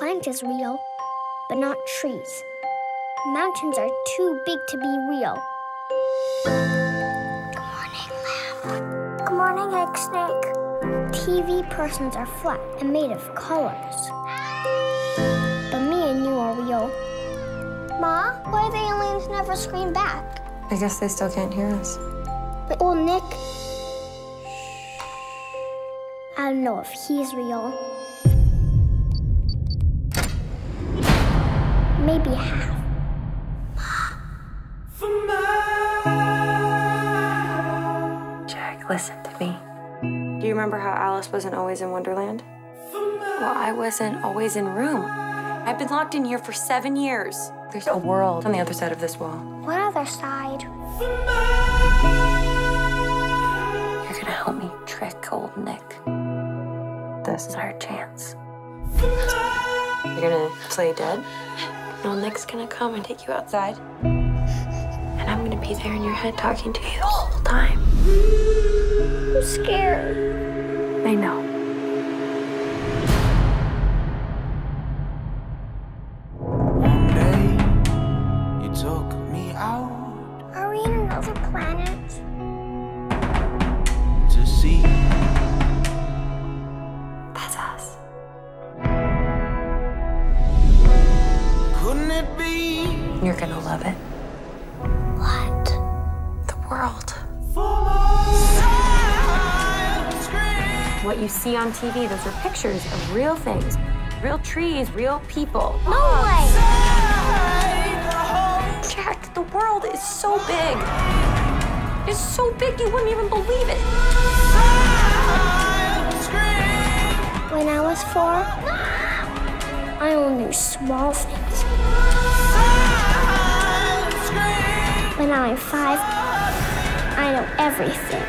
plant is real, but not trees. Mountains are too big to be real. Good morning, lamb. Good morning, egg snake. TV persons are flat and made of colors. But me and you are real. Ma, why the aliens never scream back? I guess they still can't hear us. But old Nick, I don't know if he's real. Maybe half. Jack, listen to me. Do you remember how Alice wasn't always in Wonderland? Well, I wasn't always in room. I've been locked in here for seven years. There's a world on the other side of this wall. What other side? You're gonna help me trick old Nick. This is our chance. You're gonna play dead, old Nick's gonna come and take you outside. And I'm gonna be there in your head talking to you the whole time. I'm scared. I know. Couldn't it be You're gonna love it. What? The world. for my silent scream? What you see on TV, those are pictures of real things. Real trees, real people. No ah. way! Take Jack, the world is so big. It's so big you wouldn't even believe it. When I was four, I only knew small things. When I'm five, I know everything.